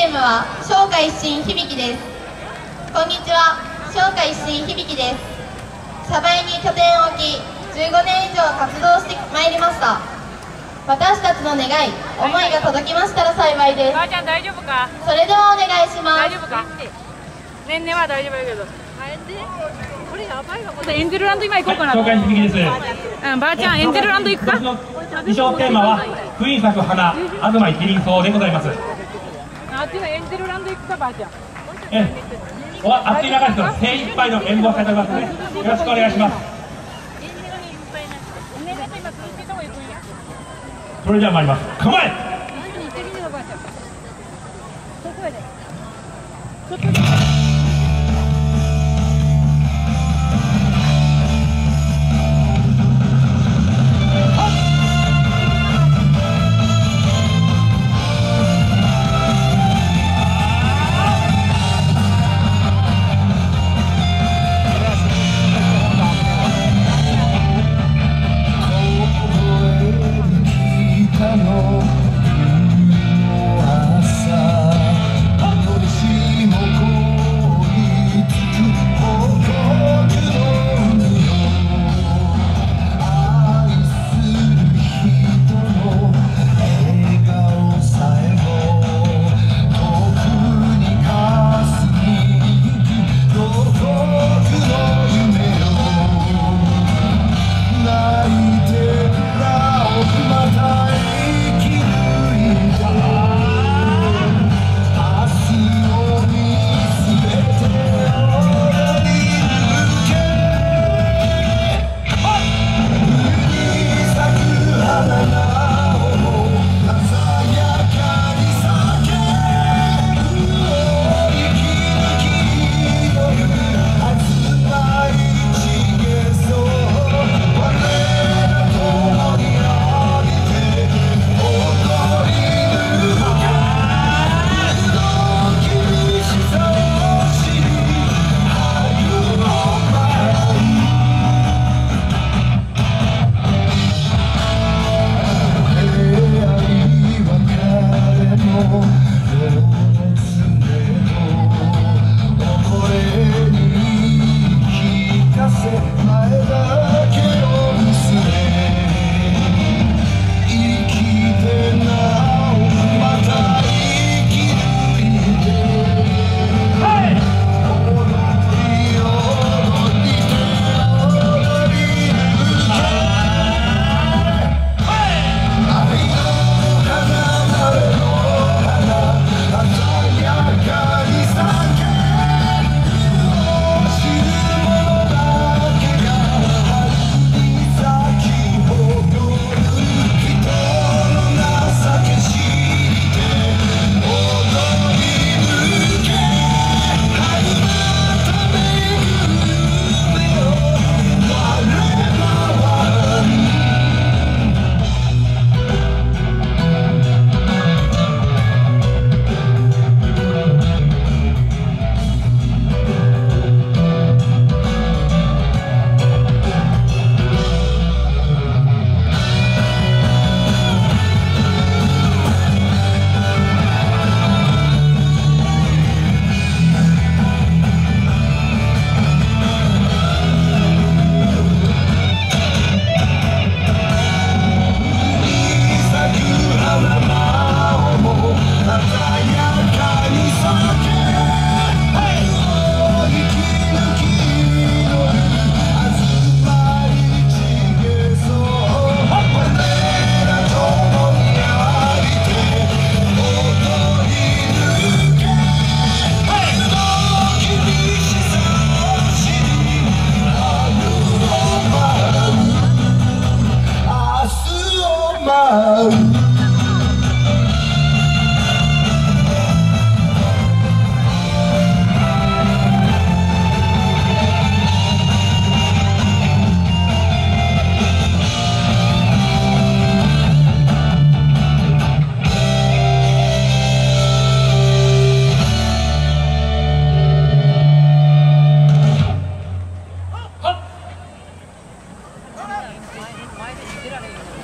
チームは商家一心響です。こんにちは商家一心響です。鯖江に拠点を置き15年以上活動してまいりました。私たちの願い思いが届きましたら幸いです。ばあちゃん大丈夫か？それではお願いします。大丈夫か？ねんねは大丈夫だけど。これやばいわこれ。エンゼルランド今行こうかな紹介響です。うんばあちゃんエンゼルランド行くか？今年の衣装テーマは「冬に咲く花東一輪草」でございます。ちのエンゼルランド行くかばあちゃんえお暑い中ですから精一杯の演舞をされますのでよろしくお願いします。それでは参ります。構え。北 love. Why did you get out of here?